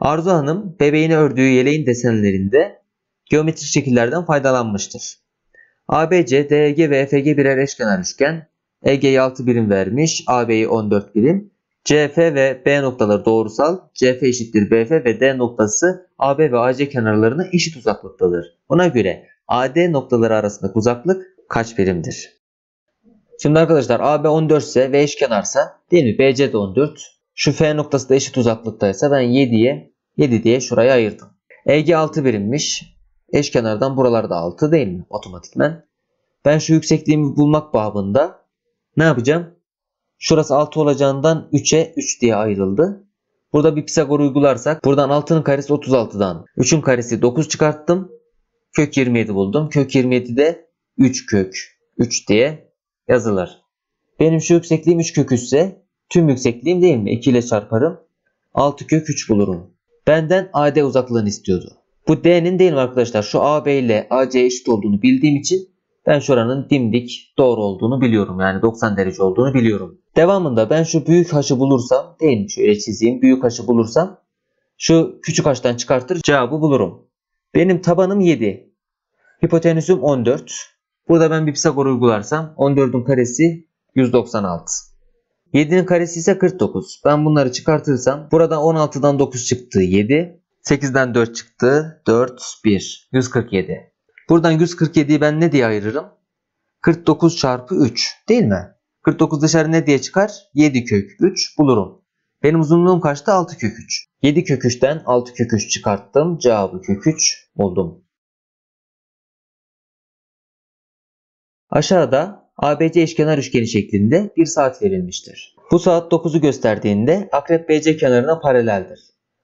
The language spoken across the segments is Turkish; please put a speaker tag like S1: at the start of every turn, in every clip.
S1: Arzu Hanım bebeğini ördüğü yeleğin desenlerinde geometrik şekillerden faydalanmıştır. ABC, DEG ve EFG birer eşkenar üçgen. EG'yi 6 birim vermiş, AB'yi 14 birim. CF ve B noktaları doğrusal, CF eşittir BF ve D noktası AB ve AC kenarlarına eşit uzaklıktadır. Buna göre AD noktaları arasındaki uzaklık kaç birimdir? Şimdi arkadaşlar AB 14 ise ve eşkenarsa değil mi? BC de 14. Şu F noktası da eşit uzaklıktaysa ben 7'ye 7 diye şurayı ayırdım. EG 6 birimmiş. Eşkenardan buralarda 6 değil mi? Otomatikmen. Ben şu yüksekliğimi bulmak babında ne yapacağım? Şurası 6 olacağından 3'e 3 diye ayrıldı. Burada bir Pisagor uygularsak buradan 6'nın karesi 36'dan 3'ün karesi 9 çıkarttım. Kök 27 buldum. Kök 27 de 3 kök 3 diye yazılır. Benim şu yüksekliğim 3 kök 3 ise tüm yüksekliğim değil mi? 2 ile çarparım. 6 kök 3 bulurum. Benden AD uzaklığını istiyordu. Bu D'nin değil mi arkadaşlar? Şu AB ile AC eşit olduğunu bildiğim için ben şuranın dimdik doğru olduğunu biliyorum. Yani 90 derece olduğunu biliyorum. Devamında ben şu büyük haşı bulursam değil mi? Şöyle çizeyim. Büyük haşı bulursam şu küçük haştan çıkartır cevabı bulurum. Benim tabanım 7. Hipotenüsüm 14. Burada ben bir Pisagor uygularsam 14'ün karesi 196. 7'nin karesi ise 49. Ben bunları çıkartırsam buradan 16'dan 9 çıktı 7. 8'den 4 çıktı 4 1 147. Buradan 147'yi ben ne diye ayırırım? 49 çarpı 3 değil mi? 49 dışarı ne diye çıkar? 7 kök 3 bulurum. Benim uzunluğum kaçtı? 6 kök 3. 7 kök 3'ten 6 kök 3 çıkarttım. Cevabı kök 3 buldum. Aşağıda ABC eşkenar üçgeni şeklinde bir saat verilmiştir. Bu saat 9'u gösterdiğinde akrep BC kenarına paraleldir.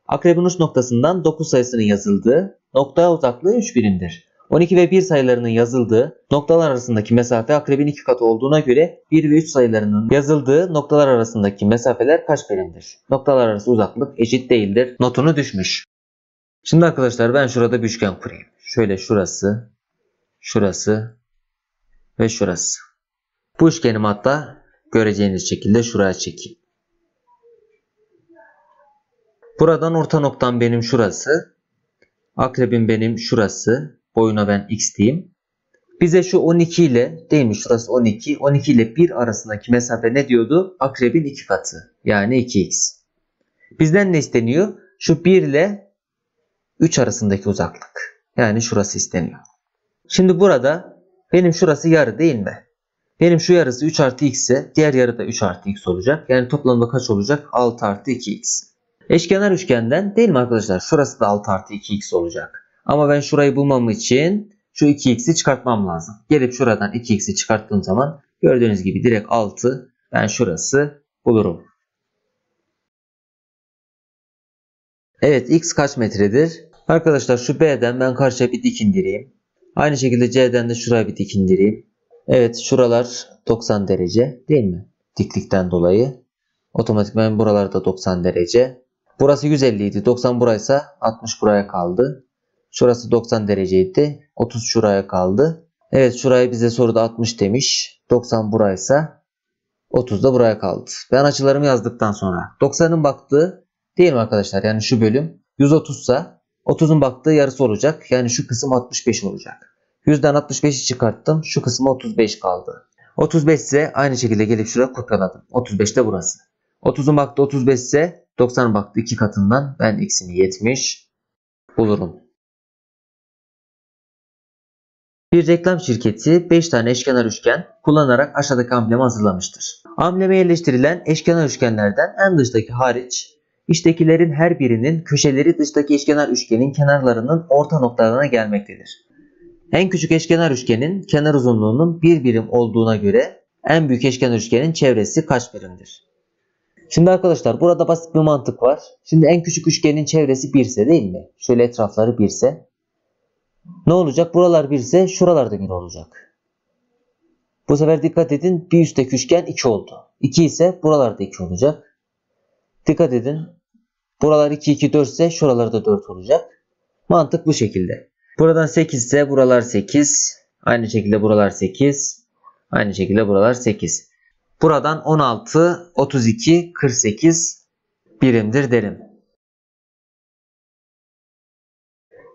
S1: Akrebin uç noktasından 9 sayısının yazıldığı nokta uzaklığı 3 birimdir. 12 ve 1 sayılarının yazıldığı noktalar arasındaki mesafe akrebin 2 katı olduğuna göre 1 ve 3 sayılarının yazıldığı noktalar arasındaki mesafeler kaç birimdir? Noktalar arası uzaklık eşit değildir. Notunu düşmüş. Şimdi arkadaşlar ben şurada bir üçgen kurayım. Şöyle şurası, şurası ve şurası. Bu üçgenimi hatta göreceğiniz şekilde şuraya çekeyim. Buradan orta noktam benim şurası. Akrebin benim şurası. Boyuna ben x diyeyim. Bize şu 12 ile değil mi şurası 12. 12 ile 1 arasındaki mesafe ne diyordu? Akrebin 2 katı. Yani 2x. Bizden ne isteniyor? Şu 1 ile 3 arasındaki uzaklık. Yani şurası isteniyor. Şimdi burada benim şurası yarı değil mi? Benim şu yarısı 3 artı x ise diğer yarı da 3 artı x olacak. Yani toplamda kaç olacak? 6 artı 2x. Eşkenar üçgenden değil mi arkadaşlar? Şurası da 6 artı 2x olacak. Ama ben şurayı bulmam için şu 2x'i çıkartmam lazım. Gelip şuradan 2x'i çıkarttığım zaman gördüğünüz gibi direkt 6 ben şurası bulurum. Evet x kaç metredir? Arkadaşlar şu B'den ben karşıya bir dik indireyim. Aynı şekilde C'den de şuraya bir dik indireyim. Evet şuralar 90 derece değil mi? Diklikten dolayı. Otomatikman buralarda 90 derece. Burası 150 idi. 90 buraysa 60 buraya kaldı. Şurası 90 dereceydi. 30 şuraya kaldı. Evet şuraya bize soruda 60 demiş. 90 buraysa 30 da buraya kaldı. Ben açılarımı yazdıktan sonra 90'ın baktığı değil mi arkadaşlar? Yani şu bölüm 130 ise 30'un baktığı yarısı olacak. Yani şu kısım 65 olacak. 100'den 65'i çıkarttım. Şu kısmı 35 kaldı. 35 ise aynı şekilde gelip şuraya kopyaladım. 35 de burası. 30'un baktığı 35 ise 90'ın baktığı 2 katından ben x'ini 70 bulurum. Bir reklam şirketi 5 tane eşkenar üçgen kullanarak aşağıdaki amblemi hazırlamıştır. Ambleme yerleştirilen eşkenar üçgenlerden en dıştaki hariç içtekilerin her birinin köşeleri dıştaki eşkenar üçgenin kenarlarının orta noktalarına gelmektedir. En küçük eşkenar üçgenin kenar uzunluğunun bir birim olduğuna göre en büyük eşkenar üçgenin çevresi kaç birimdir? Şimdi arkadaşlar burada basit bir mantık var. Şimdi en küçük üçgenin çevresi 1 ise değil mi? Şöyle etrafları 1 ise. Ne olacak? Buralar 1 ise şuralar da 1 olacak. Bu sefer dikkat edin bir üstteki üçgen 2 oldu. 2 ise buralarda 2 olacak. Dikkat edin. Buralar 2 2 4 ise şuralarda 4 olacak. Mantık bu şekilde. Buradan 8 ise buralar 8. Aynı şekilde buralar 8. Aynı şekilde buralar 8. Buradan 16, 32, 48 birimdir derim.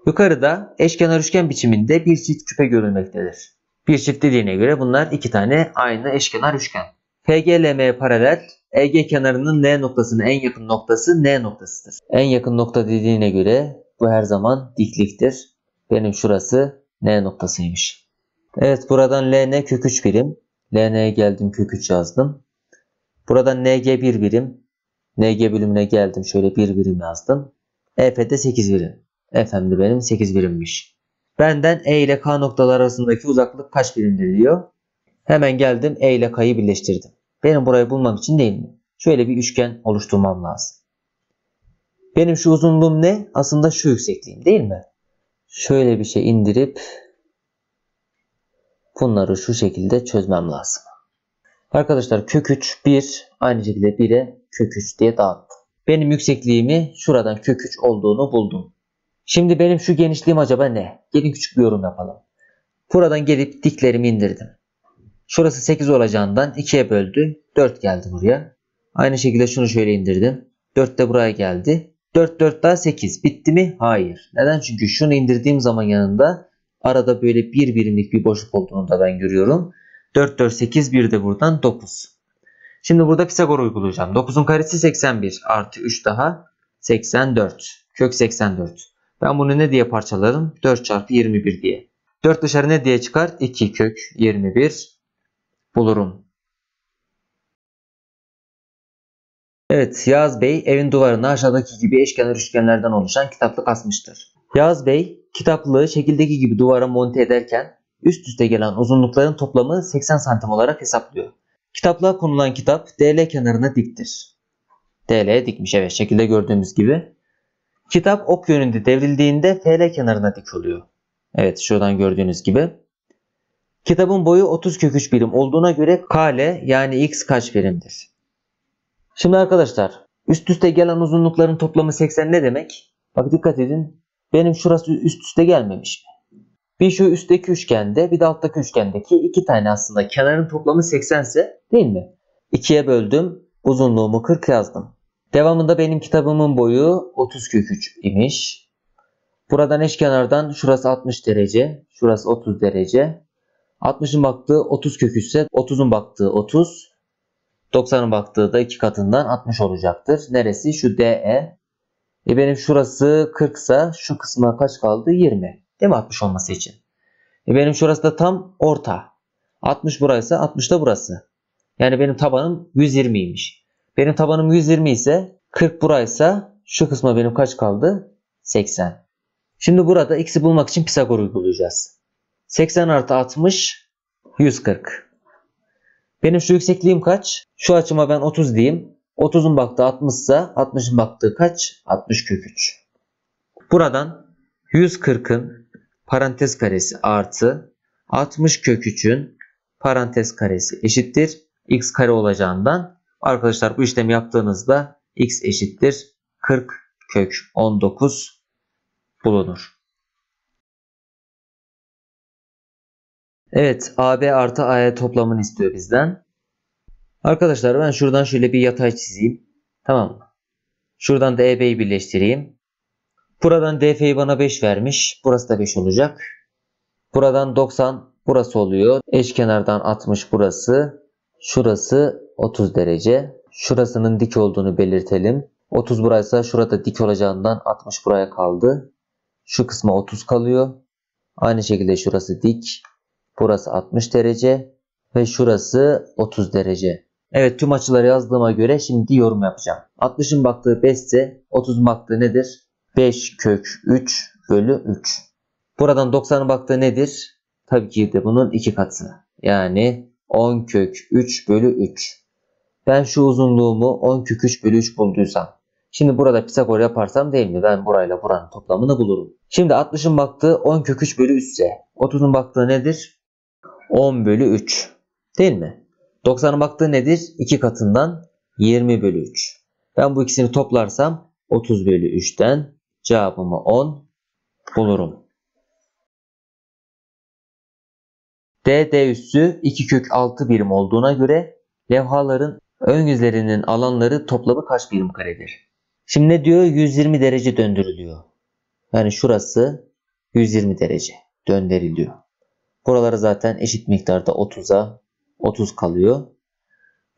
S1: Yukarıda eşkenar üçgen biçiminde bir çift küpe görülmektedir. Bir çift dediğine göre bunlar iki tane aynı eşkenar üçgen. FGLM'ye paralel EG kenarının L noktasının en yakın noktası N noktasıdır. En yakın nokta dediğine göre bu her zaman dikliktir. Benim şurası N noktasıymış. Evet buradan LN kök 3 birim. LN'ye geldim kök 3 yazdım. Buradan NG 1 birim. NG bölümüne geldim şöyle 1 birim yazdım. EF'de 8 birim. EF'm de benim 8 birimmiş. Benden E ile K noktalar arasındaki uzaklık kaç birimdir diyor. Hemen geldim E ile K'yı birleştirdim. Benim burayı bulmam için değil mi? Şöyle bir üçgen oluşturmam lazım. Benim şu uzunluğum ne? Aslında şu yüksekliğim değil mi? Şöyle bir şey indirip bunları şu şekilde çözmem lazım. Arkadaşlar kök 3 1 aynı şekilde 1'e kök 3 diye dağıttım. Benim yüksekliğimi şuradan kök 3 olduğunu buldum. Şimdi benim şu genişliğim acaba ne? Gelin küçük bir yorum yapalım. Buradan gelip diklerimi indirdim. Şurası 8 olacağından 2'ye böldü. 4 geldi buraya. Aynı şekilde şunu şöyle indirdim. 4 de buraya geldi. 4 4 daha 8. Bitti mi? Hayır. Neden? Çünkü şunu indirdiğim zaman yanında arada böyle bir birimlik bir boşluk olduğunu da ben görüyorum. 4 4 8 bir de buradan 9. Şimdi burada Pisagor uygulayacağım. 9'un karesi 81 artı 3 daha 84. Kök 84. Ben bunu ne diye parçalarım? 4 çarpı 21 diye. 4 dışarı ne diye çıkar? 2 kök 21 bulurum. Evet Yağız Bey evin duvarına aşağıdaki gibi eşkenar üçgenlerden oluşan kitaplık asmıştır. Yağız Bey kitaplığı şekildeki gibi duvara monte ederken üst üste gelen uzunlukların toplamı 80 santim olarak hesaplıyor. Kitaplığa konulan kitap DL kenarına diktir. DL'ye dikmiş evet şekilde gördüğümüz gibi. Kitap ok yönünde devrildiğinde FL kenarına dik oluyor. Evet şuradan gördüğünüz gibi. Kitabın boyu 30 kök 3 birim olduğuna göre KL yani x kaç birimdir? Şimdi arkadaşlar üst üste gelen uzunlukların toplamı 80 ne demek? Bak dikkat edin. Benim şurası üst üste gelmemiş mi? Bir şu üstteki üçgende bir de alttaki üçgendeki iki tane aslında kenarın toplamı 80 ise değil mi? 2'ye böldüm. Uzunluğumu 40 yazdım. Devamında benim kitabımın boyu 30 kök 3 imiş. Buradan eşkenardan şurası 60 derece. Şurası 30 derece. 60'ın baktığı 30 kök 3 ise 30'un baktığı 30. 90'ın baktığı da iki katından 60 olacaktır. Neresi? Şu DE. E benim şurası 40 ise şu kısma kaç kaldı? 20. Değil mi 60 olması için? E benim şurası da tam orta. 60 burası 60 da burası. Yani benim tabanım 120'ymiş. Benim tabanım 120 ise 40 buraysa şu kısma benim kaç kaldı? 80. Şimdi burada x'i bulmak için Pisagor uygulayacağız. 80 artı 60 140. Benim şu yüksekliğim kaç? Şu açıma ben 30 diyeyim. 30'un baktığı 60 ise 60'ın baktığı kaç? 60 kök 3. Buradan 140'ın parantez karesi artı 60 kök 3'ün parantez karesi eşittir. x kare olacağından arkadaşlar bu işlemi yaptığınızda x eşittir 40 kök 19 bulunur. Evet AB artı AE toplamını istiyor bizden. Arkadaşlar ben şuradan şöyle bir yatay çizeyim. Tamam mı? Şuradan da EB'yi birleştireyim. Buradan DF'yi bana 5 vermiş. Burası da 5 olacak. Buradan 90 burası oluyor. Eşkenardan 60 burası. Şurası 30 derece. Şurasının dik olduğunu belirtelim. 30 buraysa şurada dik olacağından 60 buraya kaldı. Şu kısma 30 kalıyor. Aynı şekilde şurası dik. Burası 60 derece ve şurası 30 derece. Evet tüm açıları yazdığıma göre şimdi yorum yapacağım. 60'ın baktığı 5 ise 30'un baktığı nedir? 5 kök 3 bölü 3. Buradan 90'ın baktığı nedir? Tabii ki de bunun iki katı. Yani 10 kök 3 bölü 3. Ben şu uzunluğumu 10 kök 3 bölü 3 bulduysam. Şimdi burada Pisagor yaparsam değil mi? Ben burayla buranın toplamını bulurum. Şimdi 60'ın baktığı 10 kök 3 bölü 3 ise 30'un baktığı nedir? 10 bölü 3. Değil mi? 90'ın baktığı nedir? 2 katından 20 bölü 3. Ben bu ikisini toplarsam 30 bölü 3'ten cevabımı 10 bulurum. D, D üssü 2 kök 6 birim olduğuna göre levhaların ön yüzlerinin alanları toplamı kaç birim karedir? Şimdi ne diyor? 120 derece döndürülüyor. Yani şurası 120 derece döndürülüyor. Buraları zaten eşit miktarda 30'a 30 kalıyor.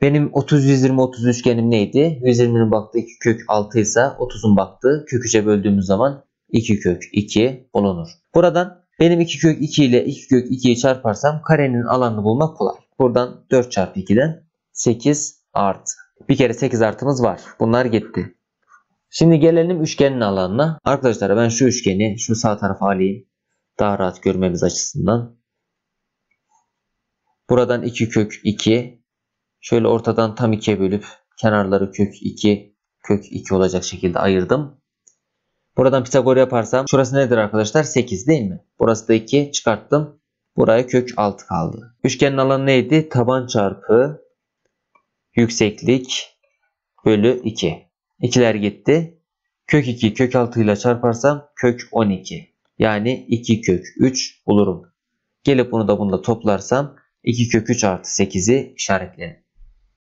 S1: Benim 30 120 30 üçgenim neydi? 120'nin baktığı 2 kök 6 ise 30'un baktığı kök 3'e böldüğümüz zaman 2 kök 2 bulunur. Buradan benim 2 kök 2 ile 2 kök 2'yi çarparsam karenin alanını bulmak kolay. Buradan 4 çarpı 2'den 8 artı. Bir kere 8 artımız var. Bunlar gitti. Şimdi gelelim üçgenin alanına. Arkadaşlar ben şu üçgeni şu sağ tarafa alayım. Daha rahat görmemiz açısından. Buradan 2 kök 2. Şöyle ortadan tam 2'ye bölüp kenarları kök 2 kök 2 olacak şekilde ayırdım. Buradan Pisagor yaparsam şurası nedir arkadaşlar? 8 değil mi? Burası da 2 çıkarttım. Buraya kök 6 kaldı. Üçgenin alanı neydi? Taban çarpı yükseklik bölü 2. İkiler gitti. Kök 2 kök 6 ile çarparsam kök 12. Yani 2 kök 3 bulurum. Gelip bunu da bununla toplarsam 2 kök 3 artı 8'i işaretlerim.